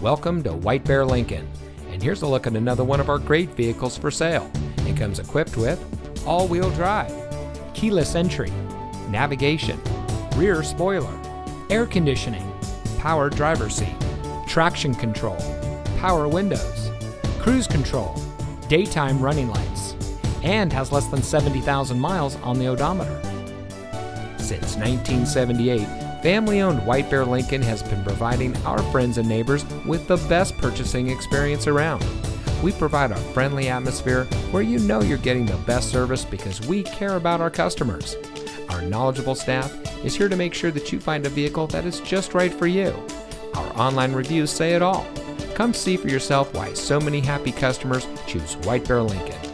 Welcome to White Bear Lincoln. And here's a look at another one of our great vehicles for sale. It comes equipped with all wheel drive, keyless entry, navigation, rear spoiler, air conditioning, power driver seat, traction control, power windows, cruise control, daytime running lights, and has less than 70,000 miles on the odometer. Since 1978, family owned White Bear Lincoln has been providing our friends and neighbors with the best purchasing experience around. We provide a friendly atmosphere where you know you're getting the best service because we care about our customers. Our knowledgeable staff is here to make sure that you find a vehicle that is just right for you. Our online reviews say it all. Come see for yourself why so many happy customers choose White Bear Lincoln.